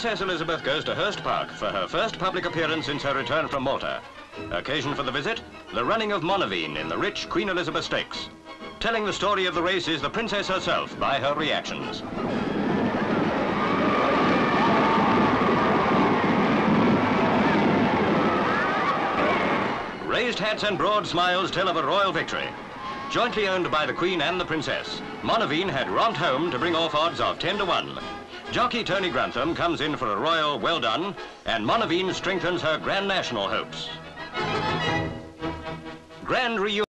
Princess Elizabeth goes to Hurst Park for her first public appearance since her return from Malta. Occasion for the visit, the running of Monaveen in the rich Queen Elizabeth Stakes. Telling the story of the race is the princess herself by her reactions. Raised hats and broad smiles tell of a royal victory. Jointly owned by the Queen and the Princess, Monaveen had romped home to bring off odds of 10 to 1. Jockey Tony Grantham comes in for a royal well done, and Monaveen strengthens her Grand National hopes. Grand reunion.